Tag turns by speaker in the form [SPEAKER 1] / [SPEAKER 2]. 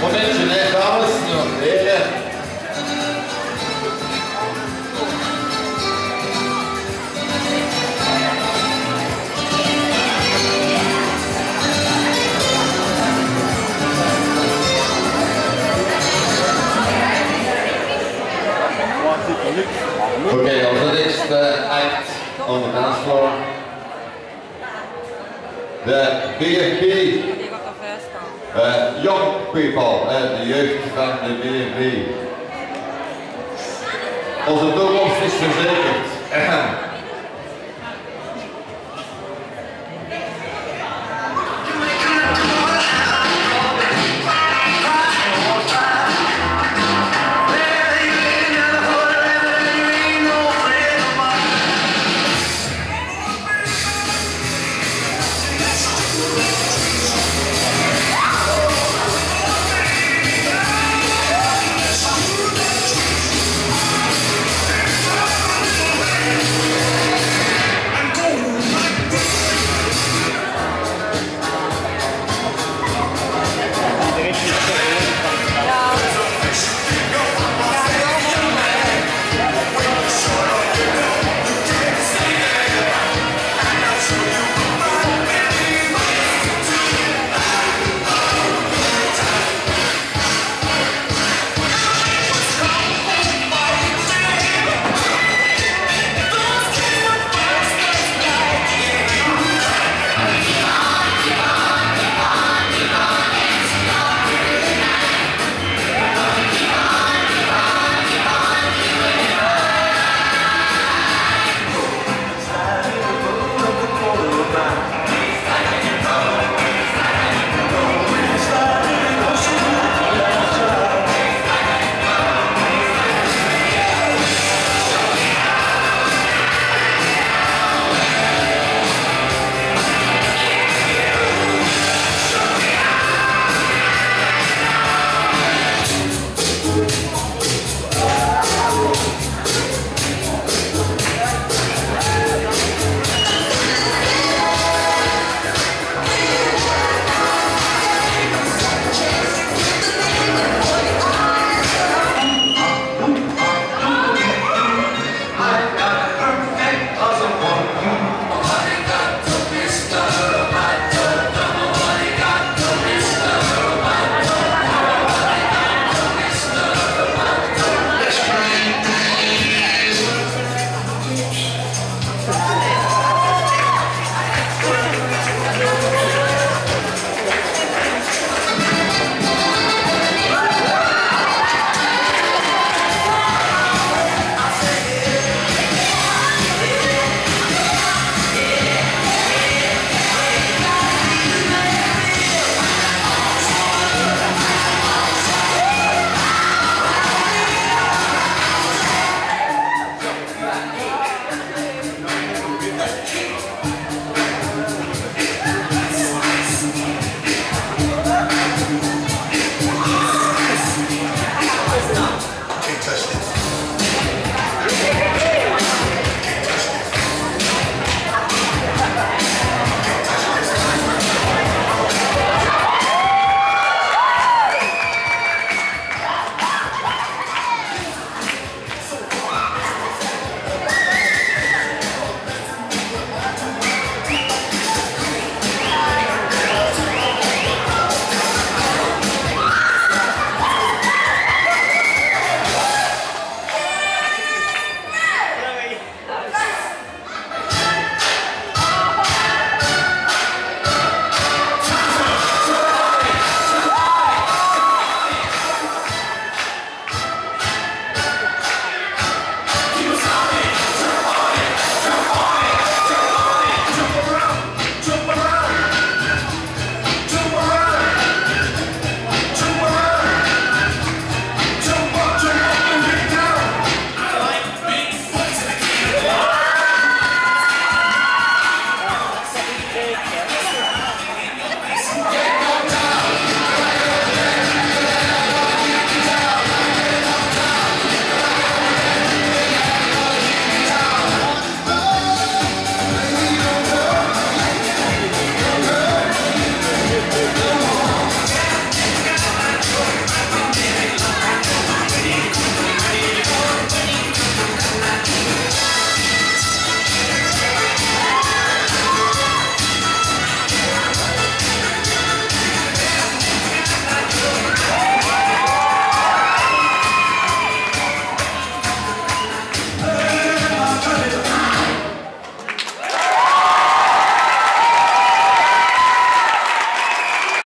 [SPEAKER 1] Momentje, hè, dames en heren. Okay, also next uh, act on the dance floor. The BNB uh, Young People, uh, de jeugd van de BNB. Onze toekomst is verzekerd.